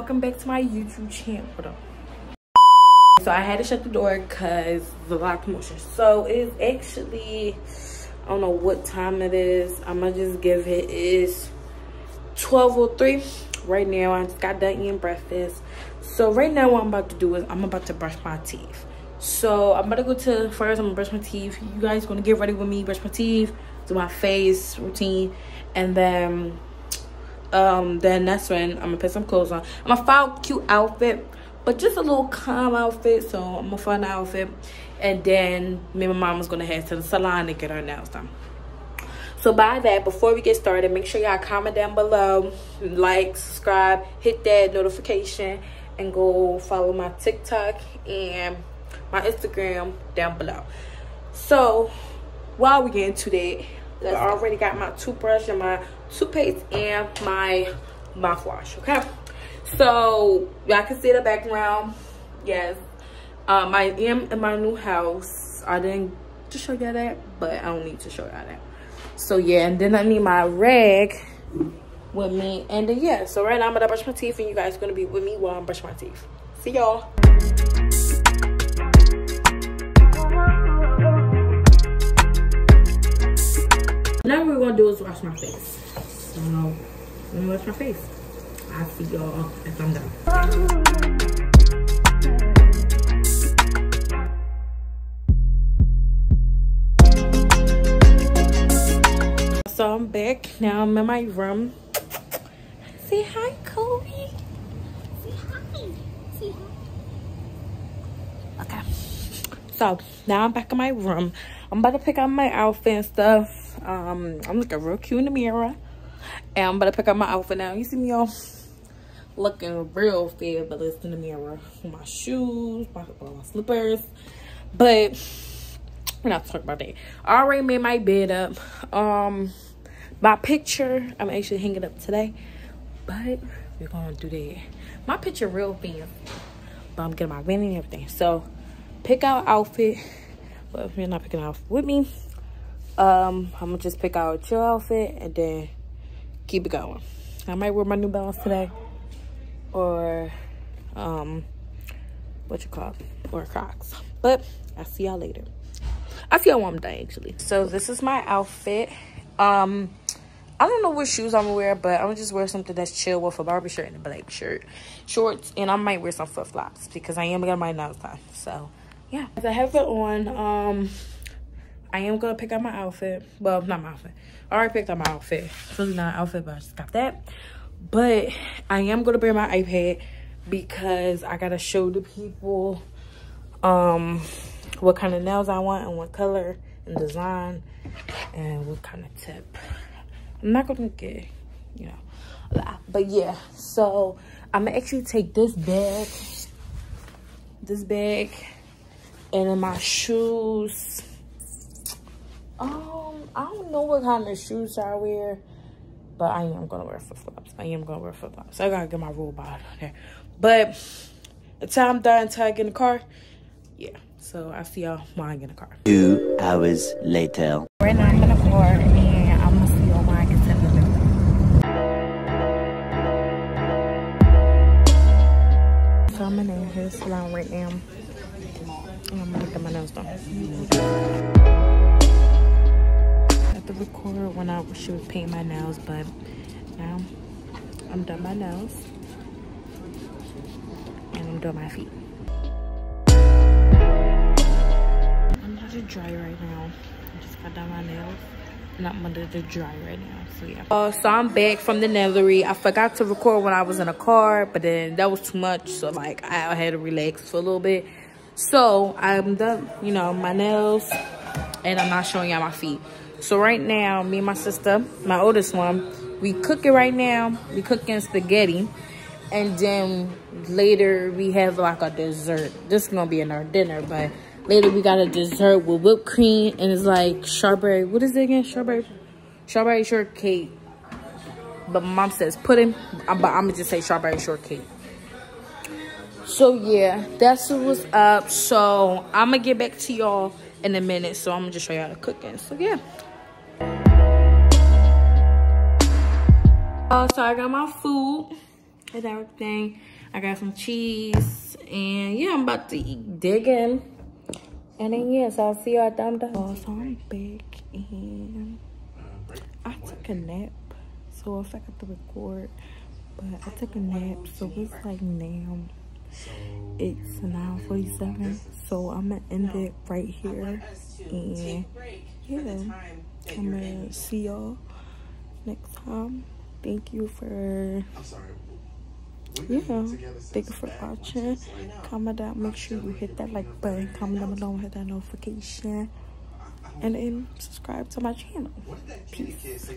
welcome back to my youtube channel. So i had to shut the door because the lock motion so it's actually i don't know what time it is. I'm gonna just give it is 1203 right now i just got done eating breakfast. So right now what i'm about to do is i'm about to brush my teeth. So i'm gonna go to first i'm gonna brush my teeth. You guys gonna get ready with me brush my teeth do my face routine and then um then that's when i'm gonna put some clothes on. I'm gonna find a cute outfit but just a little calm outfit so i'm gonna find an outfit. And then me and my mom was gonna head to the salon to get our nails done. So by that before we get started make sure y'all comment down below like subscribe hit that notification and go follow my tiktok and my instagram down below. So while we get into that I already got my toothbrush and my toothpaste and my mouthwash, okay? So, y'all can see the background. Yes. Um, I am in my new house. I didn't to show y'all that, but I don't need to show y'all that. So, yeah, and then I need my rag with me. And then, yeah, so right now I'm to brush my teeth and you guys to be with me while I'm brushing my teeth. See y'all. Do is wash my face. So let me wash my face. I'll see y'all if I'm done. So I'm back. Now I'm in my room. Say hi, Kobe. Say hi. Say hi. Okay. So now I'm back in my room. I'm about to pick out my outfit and stuff. Um i'm looking real cute in the mirror. And i'm about to pick up my outfit now. You see me all looking real fabulous in the mirror. My shoes my, my slippers. But we're not talking about that. I already made my bed up. Um my picture i'm actually hanging up today. But we're gonna do that. My picture real fancy. But i'm getting my van and everything. So pick out outfit. But if you're not picking out with me um i'm gonna just pick out your outfit and then keep it going. I might wear my new balance today or um what you call or crocs. But i'll see y'all later. I see y'all when i'm done actually. So this is my outfit. Um I don't know what shoes I'm gonna wear, but I'm gonna just wear something that's chill with a Barbie shirt and a black shirt, shorts, and I might wear some flip flops because I am gonna my nails done. So, yeah, as I have it on. Um, I am gonna pick out my outfit. Well, not my outfit. I already picked out my outfit. It's really not an outfit, but I just got that. But I am gonna bring my iPad because I gotta show the people um what kind of nails I want and what color and design and what kind of tip. I'm not gonna get, you know, but yeah. So I'm gonna actually take this bag, this bag, and then my shoes um, I don't know what kind of shoes I wear, but I am gonna wear flip flops. I am gonna wear flip flops. I gotta get my robot on there. But until I'm done, until I get in the car, yeah. So I see y'all when I get in the car. Two hours later. Right now I'm in the car and I'm gonna see y'all when I get to the So I'm in the hair salon right now. I'm get my nails done to record when I she was painting my nails, but now I'm done my nails and I'm done my feet. I'm under dry right now. I just got done my nails and I'm under the dry right now. So yeah. Uh, so I'm back from the nailery. I forgot to record when I was in a car, but then that was too much. So like I had to relax for a little bit. So I'm done, you know, my nails and I'm not showing y'all my feet. So right now, me and my sister, my oldest one, we cooking right now. We cooking spaghetti. And then later we have like a dessert. This is gonna be in our dinner, but later we got a dessert with whipped cream and it's like strawberry. What is it again? Strawberry, strawberry shortcake. But mom says pudding, but I'm gonna just say strawberry shortcake. So yeah, that's what was up. So I'm gonna get back to y'all in a minute. So I'm gonna just show y'all the cooking. So yeah. Uh, so I got my food. and everything. I got some cheese and yeah, I'm about to eat digging. And then yes, I'll see you at the end. Oh, so I'm back and I took a nap. So I got to record, but I took a nap. So it's like now it's 9:47. So I'm gonna end it right here. And yeah, I'm gonna see y'all next time. Thank you for yeah thank you for watching. comment down make sure you hit that like button. Comment down below hit that notification. And then subscribe to my channel. Peace